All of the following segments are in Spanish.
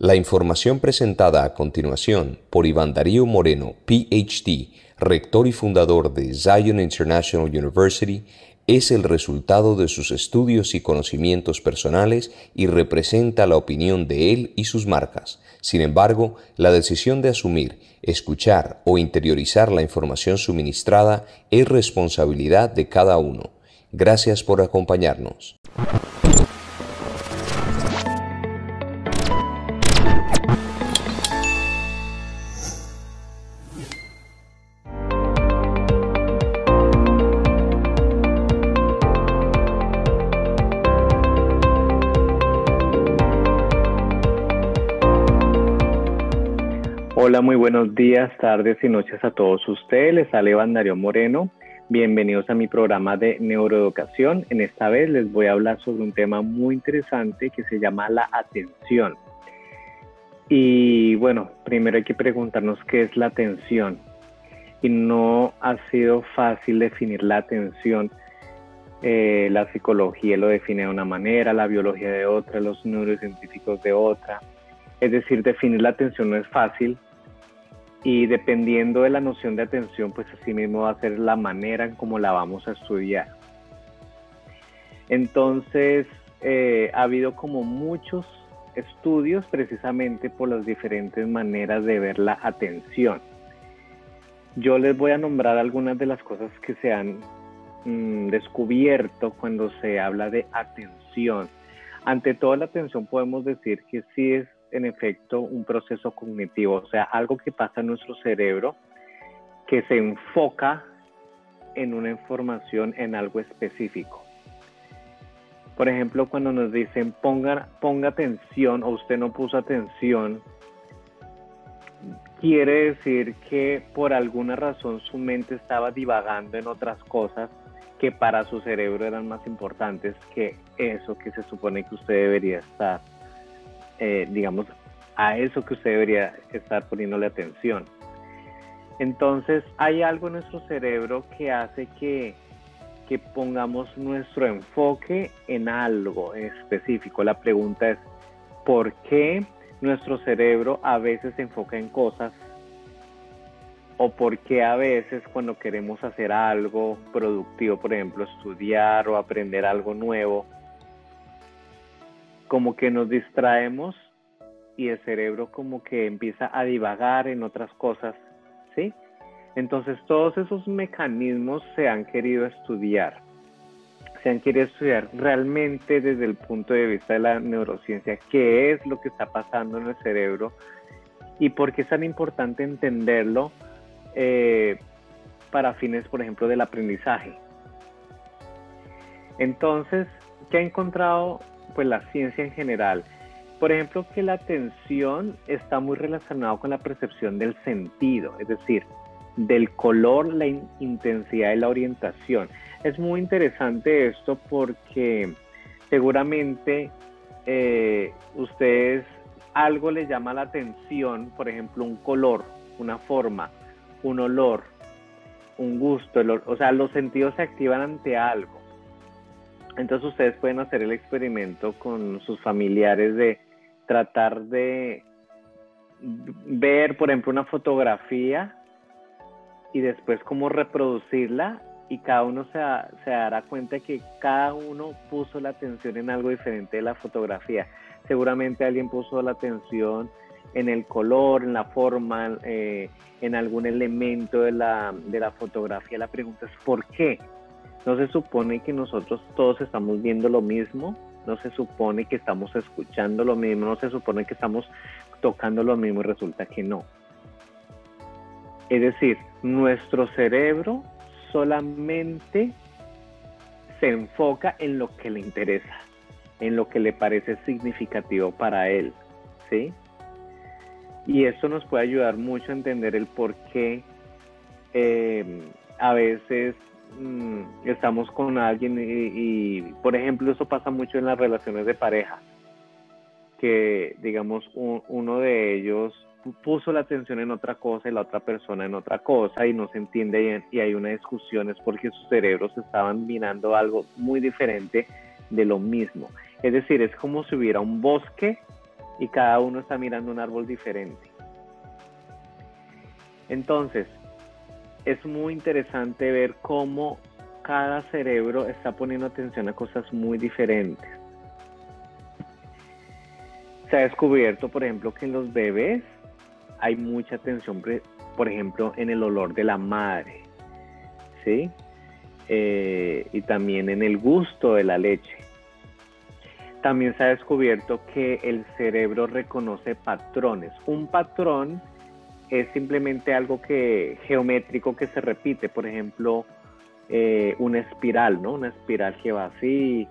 La información presentada a continuación por Iván Darío Moreno, PhD, rector y fundador de Zion International University, es el resultado de sus estudios y conocimientos personales y representa la opinión de él y sus marcas. Sin embargo, la decisión de asumir, escuchar o interiorizar la información suministrada es responsabilidad de cada uno. Gracias por acompañarnos. Hola, muy buenos días, tardes y noches a todos ustedes. Les sale Bandario Moreno. Bienvenidos a mi programa de neuroeducación. En esta vez les voy a hablar sobre un tema muy interesante que se llama la atención. Y bueno, primero hay que preguntarnos qué es la atención. Y no ha sido fácil definir la atención. Eh, la psicología lo define de una manera, la biología de otra, los neurocientíficos de otra. Es decir, definir la atención no es fácil, y dependiendo de la noción de atención, pues así mismo va a ser la manera en cómo la vamos a estudiar. Entonces, eh, ha habido como muchos estudios precisamente por las diferentes maneras de ver la atención. Yo les voy a nombrar algunas de las cosas que se han mm, descubierto cuando se habla de atención. Ante toda la atención podemos decir que sí es en efecto un proceso cognitivo, o sea, algo que pasa en nuestro cerebro que se enfoca en una información, en algo específico. Por ejemplo, cuando nos dicen ponga, ponga atención o usted no puso atención, quiere decir que por alguna razón su mente estaba divagando en otras cosas que para su cerebro eran más importantes que eso que se supone que usted debería estar eh, digamos, a eso que usted debería estar poniéndole atención. Entonces, hay algo en nuestro cerebro que hace que, que pongamos nuestro enfoque en algo específico. La pregunta es, ¿por qué nuestro cerebro a veces se enfoca en cosas o por qué a veces cuando queremos hacer algo productivo, por ejemplo, estudiar o aprender algo nuevo, como que nos distraemos y el cerebro como que empieza a divagar en otras cosas, ¿sí? Entonces todos esos mecanismos se han querido estudiar, se han querido estudiar realmente desde el punto de vista de la neurociencia, qué es lo que está pasando en el cerebro y por qué es tan importante entenderlo eh, para fines, por ejemplo, del aprendizaje. Entonces, ¿qué ha encontrado pues la ciencia en general. Por ejemplo, que la atención está muy relacionado con la percepción del sentido, es decir, del color, la intensidad y la orientación. Es muy interesante esto porque seguramente eh, ustedes algo les llama la atención, por ejemplo, un color, una forma, un olor, un gusto, o sea, los sentidos se activan ante algo. Entonces ustedes pueden hacer el experimento con sus familiares de tratar de ver, por ejemplo, una fotografía y después cómo reproducirla y cada uno se, se, dará cuenta que cada uno puso la atención en algo diferente de la fotografía. Seguramente alguien puso la atención en el color, en la forma, eh, en algún elemento de la, de la fotografía. La pregunta es ¿por qué? No se supone que nosotros todos estamos viendo lo mismo, no se supone que estamos escuchando lo mismo, no se supone que estamos tocando lo mismo y resulta que no. Es decir, nuestro cerebro solamente se enfoca en lo que le interesa, en lo que le parece significativo para él, ¿sí? Y esto nos puede ayudar mucho a entender el por qué eh, a veces Mm, estamos con alguien y, por ejemplo, eso pasa mucho en las relaciones de pareja, que digamos uno de ellos puso la atención en otra cosa y la otra persona en otra cosa y no se entiende y, y hay una discusión es porque sus cerebros estaban mirando algo muy diferente de lo mismo. Es decir, es como si hubiera un bosque y cada uno está mirando un árbol diferente. Entonces, es muy interesante ver cómo cada cerebro está poniendo atención a cosas muy diferentes. Se ha descubierto, por ejemplo, que en los bebés hay mucha atención, por ejemplo, en el olor de la madre, ¿sí? Eh, y también en el gusto de la leche. También se ha descubierto que el cerebro reconoce patrones. Un patrón es simplemente algo que geométrico que se repite, por ejemplo, eh, una espiral, ¿no? Una espiral que va así,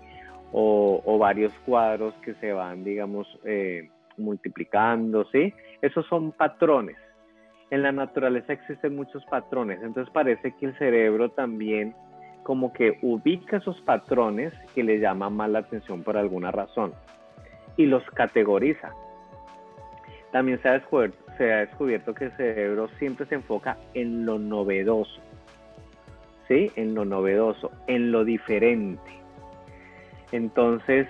o, varios cuadros que se van, digamos, eh, multiplicando, ¿sí? Esos son patrones. En la naturaleza existen muchos patrones, entonces parece que el cerebro también como que ubica esos patrones que le llaman más la atención por alguna razón y los categoriza. También se ha, descubierto, se ha descubierto que el cerebro siempre se enfoca en lo novedoso, ¿sí? En lo novedoso, en lo diferente. Entonces,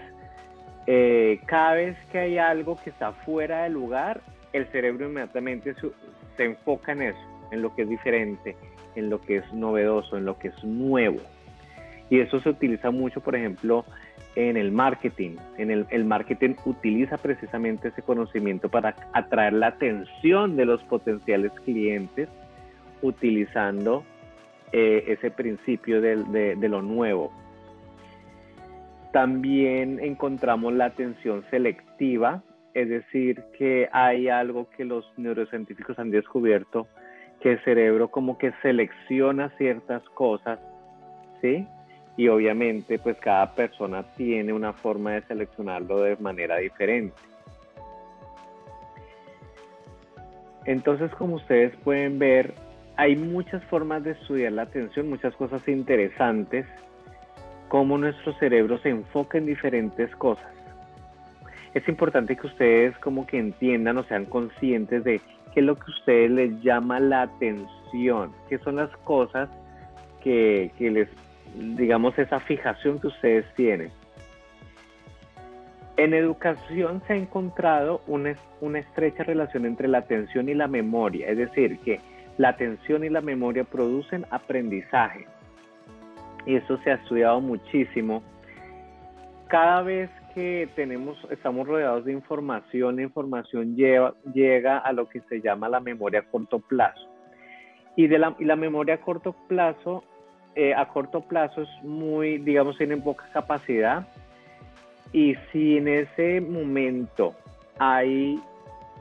eh, cada vez que hay algo que está fuera del lugar, el cerebro inmediatamente se enfoca en eso, en lo que es diferente, en lo que es novedoso, en lo que es nuevo. Y eso se utiliza mucho, por ejemplo, en el marketing. En el, marketing utiliza precisamente ese conocimiento para atraer la atención de los potenciales clientes utilizando eh, ese principio de lo nuevo. También encontramos la atención selectiva, es decir, que hay algo que los neurocientíficos han descubierto, que el cerebro como que selecciona ciertas cosas, ¿sí? Y obviamente pues cada persona tiene una forma de seleccionarlo de manera diferente. Entonces, como ustedes pueden ver, hay muchas formas de estudiar la atención, muchas cosas interesantes cómo nuestro cerebro se enfoca en diferentes cosas. Es importante que ustedes como que entiendan o sean conscientes de qué es lo que a ustedes les llama la atención, qué son las cosas que, les, digamos, esa fijación que ustedes tienen. En educación se ha encontrado una, una, estrecha relación entre la atención y la memoria, es decir, que la atención y la memoria producen aprendizaje y eso se ha estudiado muchísimo. Cada vez que tenemos, estamos rodeados de información, la información llega a lo que se llama la memoria a corto plazo. Y, de la, la memoria a corto plazo, eh, a corto plazo es muy, digamos, tiene poca capacidad. Y si en ese momento hay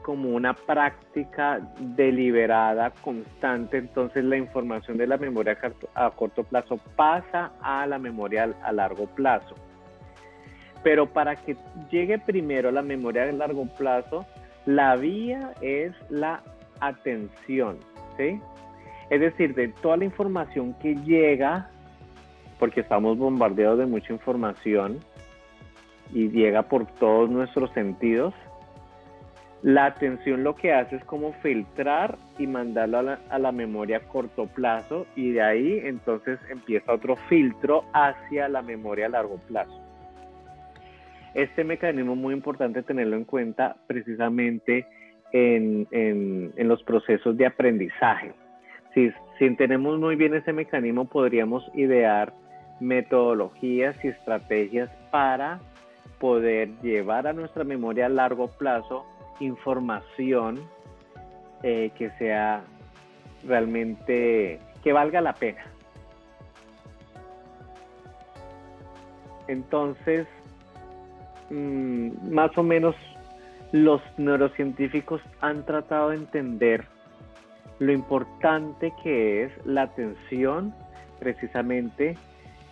como una práctica deliberada, constante, entonces la información de la memoria a corto plazo pasa a la memoria a largo plazo. Pero para que llegue primero la memoria a largo plazo, la vía es la atención, ¿sí? Es decir, de toda la información que llega, porque estamos bombardeados de mucha información y llega por todos nuestros sentidos, la atención lo que hace es como filtrar y mandarlo a la, memoria a corto plazo y de ahí entonces empieza otro filtro hacia la memoria a largo plazo. Este mecanismo es muy importante tenerlo en cuenta precisamente en, los procesos de aprendizaje. Si, si tenemos muy bien ese mecanismo, podríamos idear metodologías y estrategias para poder llevar a nuestra memoria a largo plazo información eh, que sea realmente, que valga la pena. Entonces, mm, más o menos los neurocientíficos han tratado de entender lo importante que es la atención precisamente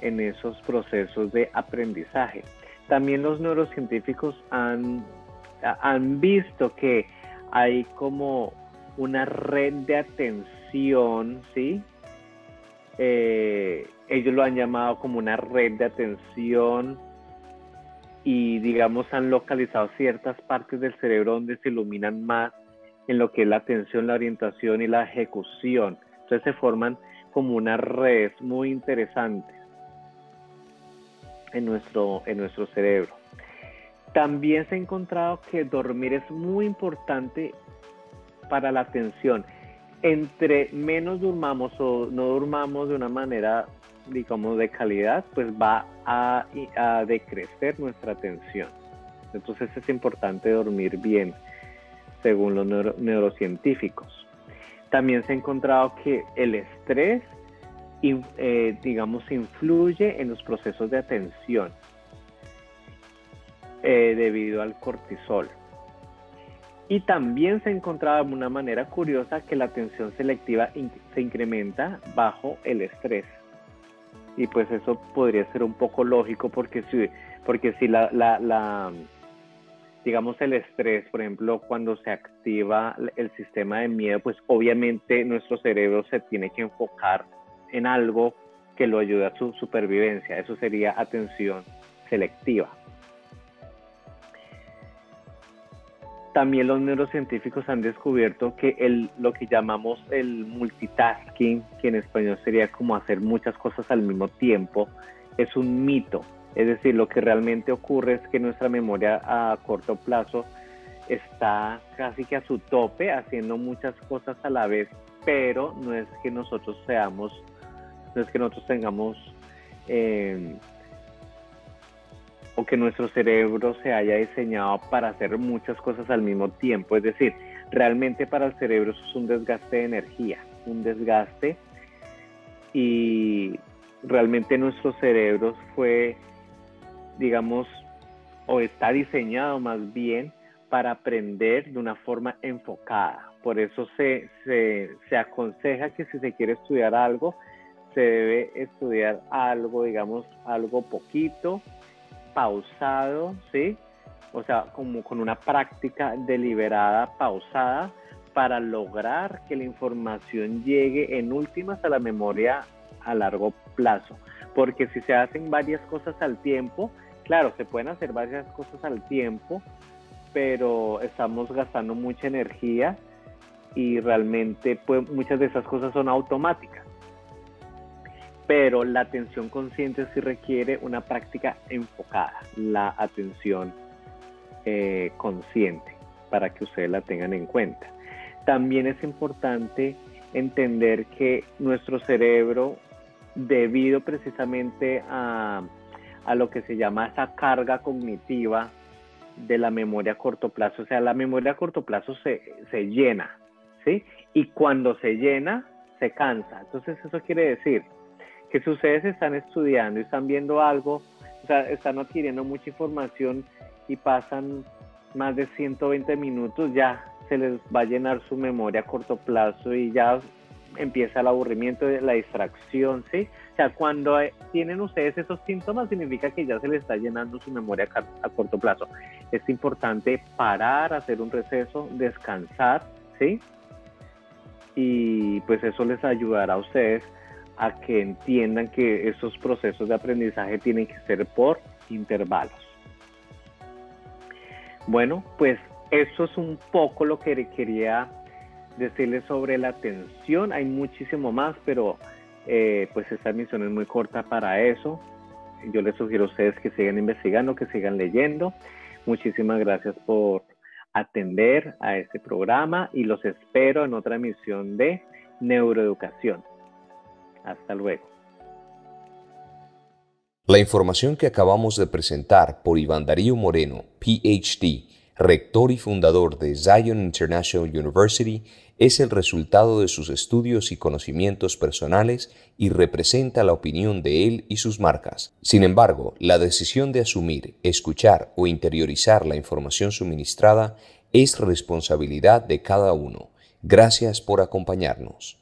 en esos procesos de aprendizaje. También los neurocientíficos han han visto que hay como una red de atención, ¿sí? Eh, ellos lo han llamado como una red de atención y digamos han localizado ciertas partes del cerebro donde se iluminan más en lo que es la atención, la orientación y la ejecución. Entonces se forman como una red muy interesante en nuestro, en nuestro cerebro. También se ha encontrado que dormir es muy importante para la atención. Entre menos durmamos o no durmamos de una manera, digamos, de calidad, pues va a, decrecer nuestra atención. Entonces es importante dormir bien, según los neurocientíficos. También se ha encontrado que el estrés, eh, digamos, influye en los procesos de atención. Eh, debido al cortisol. Y también se encontraba de una manera curiosa que la atención selectiva se incrementa bajo el estrés. Y pues eso podría ser un poco lógico porque si, porque si la, la, digamos el estrés, por ejemplo, cuando se activa el sistema de miedo, pues obviamente nuestro cerebro se tiene que enfocar en algo que lo ayude a su supervivencia. Eso sería atención selectiva. También los neurocientíficos han descubierto que el, lo que llamamos el multitasking, que en español sería como hacer muchas cosas al mismo tiempo, es un mito. Es decir, lo que realmente ocurre es que nuestra memoria a corto plazo está casi que a su tope, haciendo muchas cosas a la vez, pero no es que nosotros seamos, no es que nosotros tengamos eh, o que nuestro cerebro se haya diseñado para hacer muchas cosas al mismo tiempo. Es decir, realmente para el cerebro es un desgaste de energía, un desgaste y realmente nuestro cerebro fue, digamos, o está diseñado más bien para aprender de una forma enfocada. Por eso se, se aconseja que si se quiere estudiar algo, se debe estudiar algo, digamos, algo poquito, pausado, ¿sí? O sea, como con una práctica deliberada, pausada, para lograr que la información llegue en últimas a la memoria a largo plazo. Porque si se hacen varias cosas al tiempo, claro, se pueden hacer varias cosas al tiempo, pero estamos gastando mucha energía y realmente pues, muchas de esas cosas son automáticas pero la atención consciente sí requiere una práctica enfocada, la atención eh, consciente, para que ustedes la tengan en cuenta. También es importante entender que nuestro cerebro, debido precisamente a, lo que se llama esa carga cognitiva de la memoria a corto plazo, o sea, la memoria a corto plazo se, se llena, ¿sí? Y cuando se llena, se cansa. Entonces eso quiere decir que si ustedes están estudiando y están viendo algo, están adquiriendo mucha información y pasan más de 120 minutos, ya se les va a llenar su memoria a corto plazo y ya empieza el aburrimiento, la distracción, ¿sí? O sea, cuando tienen ustedes esos síntomas, significa que ya se les está llenando su memoria a corto plazo. Es importante parar, hacer un receso, descansar, ¿sí? Y pues eso les ayudará a ustedes a que entiendan que esos procesos de aprendizaje tienen que ser por intervalos. Bueno, pues eso es un poco lo que quería decirles sobre la atención. Hay muchísimo más, pero eh, pues esta misión es muy corta para eso. Yo les sugiero a ustedes que sigan investigando, que sigan leyendo. Muchísimas gracias por atender a este programa y los espero en otra misión de neuroeducación. Hasta luego. La información que acabamos de presentar por Iván Darío Moreno, PhD, rector y fundador de Zion International University, es el resultado de sus estudios y conocimientos personales y representa la opinión de él y sus marcas. Sin embargo, la decisión de asumir, escuchar o interiorizar la información suministrada es responsabilidad de cada uno. Gracias por acompañarnos.